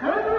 全 都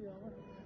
Thank you.